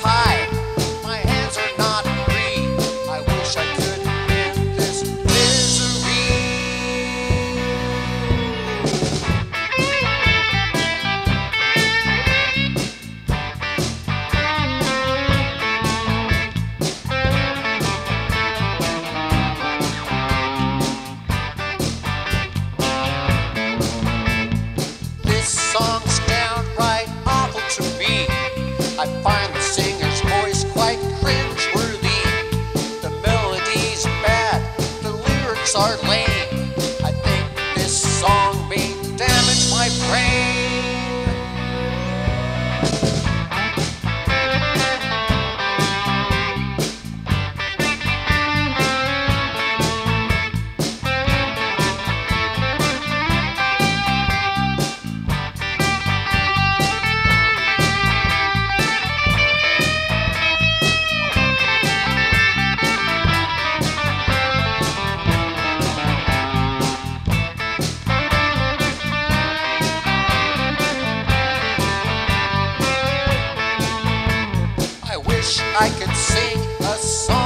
pie. I could sing a song.